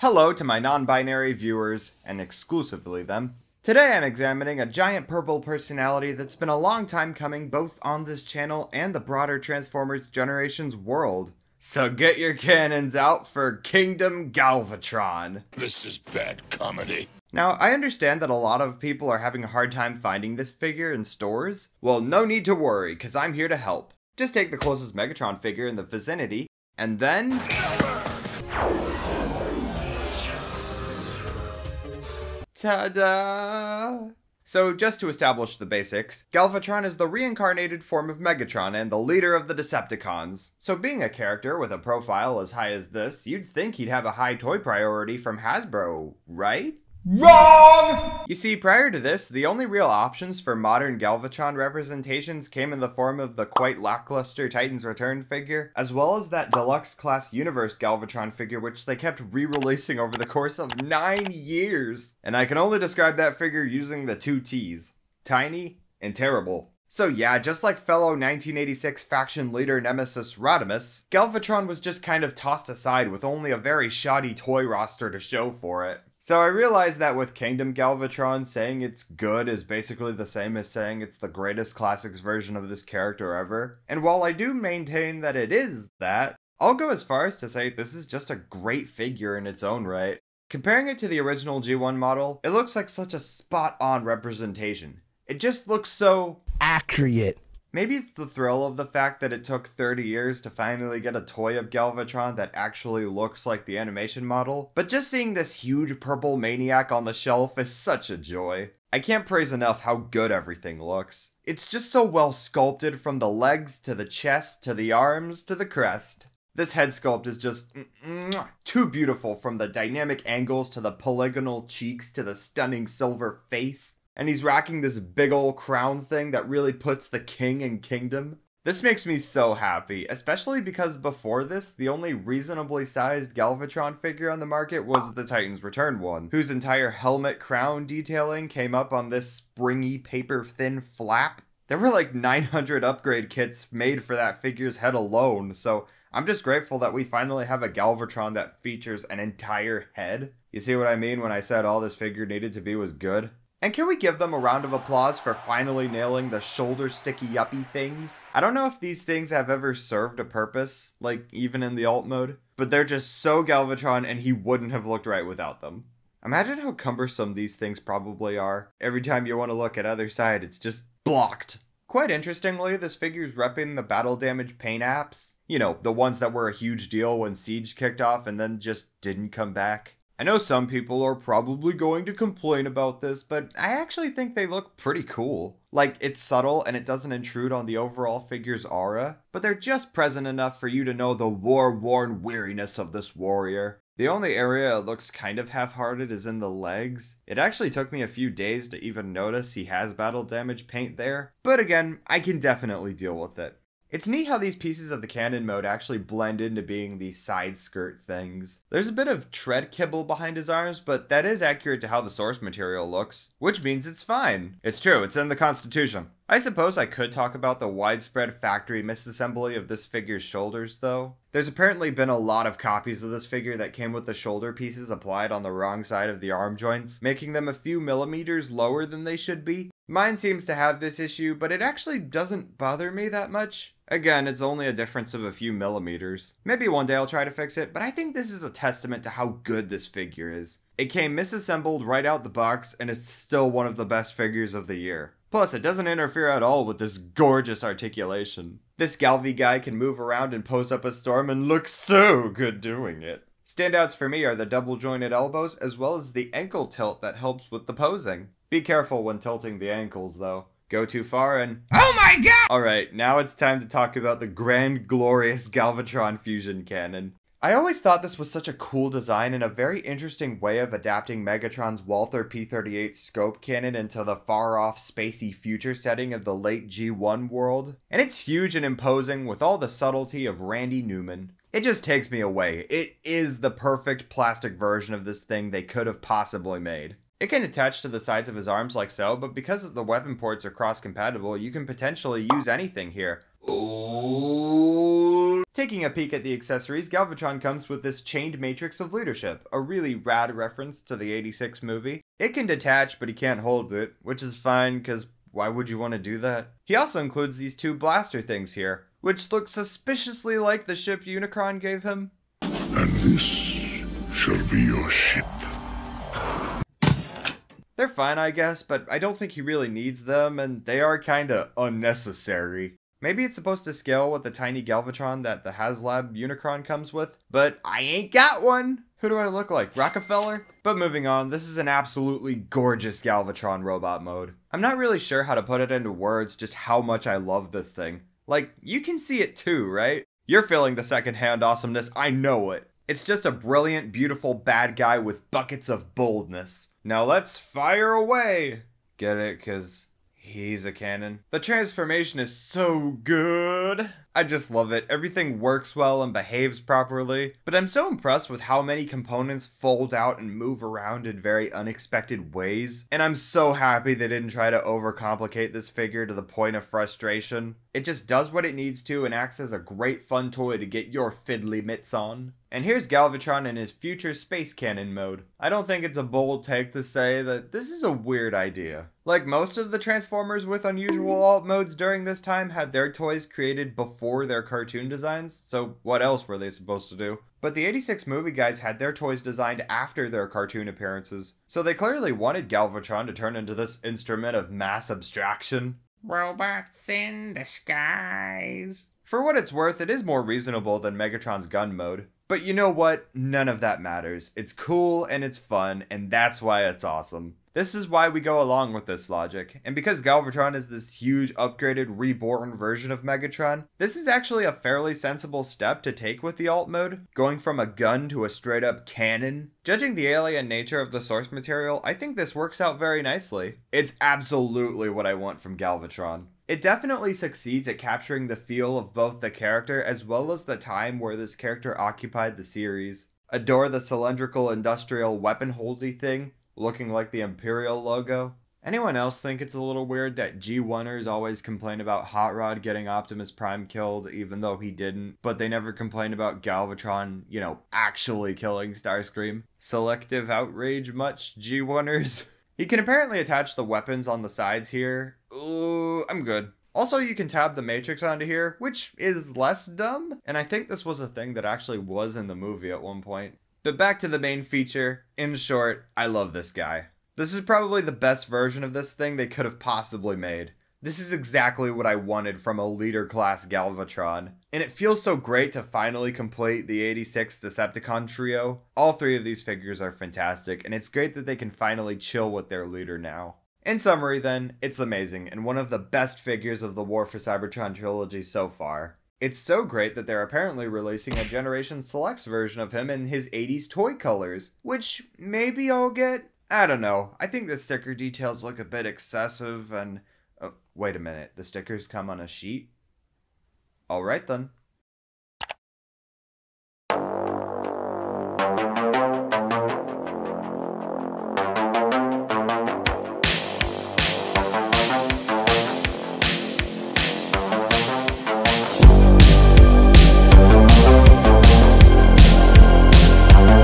Hello to my non binary viewers, and exclusively them. Today I'm examining a giant purple personality that's been a long time coming both on this channel and the broader Transformers Generations world. So get your cannons out for Kingdom Galvatron. This is bad comedy. Now, I understand that a lot of people are having a hard time finding this figure in stores. Well, no need to worry, because I'm here to help. Just take the closest Megatron figure in the vicinity, and then. Ta-da! So, just to establish the basics, Galvatron is the reincarnated form of Megatron and the leader of the Decepticons. So, being a character with a profile as high as this, you'd think he'd have a high toy priority from Hasbro, right? Wrong! You see, prior to this, the only real options for modern Galvatron representations came in the form of the quite lackluster Titans Return figure, as well as that deluxe class Universe Galvatron figure which they kept re-releasing over the course of 9 years. And I can only describe that figure using the two T's. Tiny and terrible. So yeah, just like fellow 1986 faction leader Nemesis Rodimus, Galvatron was just kind of tossed aside with only a very shoddy toy roster to show for it. So I realize that with Kingdom Galvatron, saying it's good is basically the same as saying it's the greatest classics version of this character ever. And while I do maintain that it is that, I'll go as far as to say this is just a great figure in its own right. Comparing it to the original G1 model, it looks like such a spot on representation. It just looks so accurate. Maybe it's the thrill of the fact that it took 30 years to finally get a toy of Galvatron that actually looks like the animation model, but just seeing this huge purple maniac on the shelf is such a joy. I can't praise enough how good everything looks. It's just so well sculpted from the legs to the chest to the arms to the crest. This head sculpt is just too beautiful from the dynamic angles to the polygonal cheeks to the stunning silver face and he's rocking this big old crown thing that really puts the king in kingdom. This makes me so happy, especially because before this, the only reasonably sized Galvatron figure on the market was the Titans Return one, whose entire helmet crown detailing came up on this springy paper thin flap. There were like 900 upgrade kits made for that figure's head alone, so I'm just grateful that we finally have a Galvatron that features an entire head. You see what I mean when I said all this figure needed to be was good? And can we give them a round of applause for finally nailing the shoulder sticky yuppie things? I don't know if these things have ever served a purpose, like even in the alt mode, but they're just so Galvatron and he wouldn't have looked right without them. Imagine how cumbersome these things probably are. Every time you want to look at other side, it's just blocked. Quite interestingly, this figure's repping the battle damage paint apps. You know, the ones that were a huge deal when Siege kicked off and then just didn't come back. I know some people are probably going to complain about this, but I actually think they look pretty cool. Like, it's subtle and it doesn't intrude on the overall figure's aura, but they're just present enough for you to know the war worn weariness of this warrior. The only area it looks kind of half hearted is in the legs. It actually took me a few days to even notice he has battle damage paint there, but again, I can definitely deal with it. It's neat how these pieces of the cannon mode actually blend into being these side skirt things. There's a bit of tread kibble behind his arms, but that is accurate to how the source material looks, which means it's fine. It's true, it's in the Constitution. I suppose I could talk about the widespread factory misassembly of this figure's shoulders, though. There's apparently been a lot of copies of this figure that came with the shoulder pieces applied on the wrong side of the arm joints, making them a few millimeters lower than they should be. Mine seems to have this issue, but it actually doesn't bother me that much. Again, it's only a difference of a few millimeters. Maybe one day I'll try to fix it, but I think this is a testament to how good this figure is. It came misassembled right out the box, and it's still one of the best figures of the year. Plus, it doesn't interfere at all with this gorgeous articulation. This Galvi guy can move around and pose up a storm and look so good doing it. Standouts for me are the double jointed elbows as well as the ankle tilt that helps with the posing. Be careful when tilting the ankles though go too far and Oh my god! Alright, now it's time to talk about the grand glorious Galvatron fusion cannon. I always thought this was such a cool design and a very interesting way of adapting Megatron's Walther P38 scope cannon into the far off spacey future setting of the late G1 world. And it's huge and imposing with all the subtlety of Randy Newman. It just takes me away. It is the perfect plastic version of this thing they could have possibly made. It can attach to the sides of his arms like so, but because the weapon ports are cross-compatible, you can potentially use anything here. Ooh. Taking a peek at the accessories, Galvatron comes with this chained matrix of leadership, a really rad reference to the 86 movie. It can detach, but he can't hold it, which is fine because why would you want to do that? He also includes these two blaster things here, which look suspiciously like the ship Unicron gave him. And this shall be your ship. They're fine, I guess, but I don't think he really needs them, and they are kinda unnecessary. Maybe it's supposed to scale with the tiny Galvatron that the HasLab Unicron comes with, but I ain't got one! Who do I look like? Rockefeller? But moving on, this is an absolutely gorgeous Galvatron robot mode. I'm not really sure how to put it into words just how much I love this thing. Like, you can see it too, right? You're feeling the secondhand awesomeness, I know it. It's just a brilliant, beautiful bad guy with buckets of boldness. Now let's fire away! Get it? Cause He's a cannon. The transformation is so good. I just love it. Everything works well and behaves properly. But I'm so impressed with how many components fold out and move around in very unexpected ways. And I'm so happy they didn't try to overcomplicate this figure to the point of frustration. It just does what it needs to and acts as a great fun toy to get your fiddly mitts on. And here's Galvatron in his future space cannon mode. I don't think it's a bold take to say that this is a weird idea. Like most of the Transformers with unusual alt modes during this time had their toys created before their cartoon designs, so what else were they supposed to do? But the 86 movie guys had their toys designed after their cartoon appearances, so they clearly wanted Galvatron to turn into this instrument of mass abstraction. Robots in disguise. For what it's worth, it is more reasonable than Megatron's gun mode. But you know what? None of that matters. It's cool and it's fun, and that's why it's awesome. This is why we go along with this logic, and because Galvatron is this huge upgraded reborn version of Megatron, this is actually a fairly sensible step to take with the alt mode, going from a gun to a straight up cannon. Judging the alien nature of the source material, I think this works out very nicely. It's absolutely what I want from Galvatron. It definitely succeeds at capturing the feel of both the character as well as the time where this character occupied the series. Adore the cylindrical industrial weapon holdy thing, looking like the Imperial logo. Anyone else think it's a little weird that G1ers always complain about Hot Rod getting Optimus Prime killed even though he didn't, but they never complain about Galvatron, you know, actually killing Starscream? Selective outrage much, G1ers? He can apparently attach the weapons on the sides here. Ooh, I'm good. Also, you can tab the matrix onto here, which is less dumb, and I think this was a thing that actually was in the movie at one point. But back to the main feature. In short, I love this guy. This is probably the best version of this thing they could have possibly made. This is exactly what I wanted from a leader class Galvatron. And it feels so great to finally complete the 86 Decepticon trio. All three of these figures are fantastic, and it's great that they can finally chill with their leader now. In summary, then, it's amazing and one of the best figures of the War for Cybertron trilogy so far. It's so great that they're apparently releasing a Generation Selects version of him in his 80s toy colors, which maybe I'll get. I don't know. I think the sticker details look a bit excessive and oh, Wait a minute, the stickers come on a sheet? Alright then.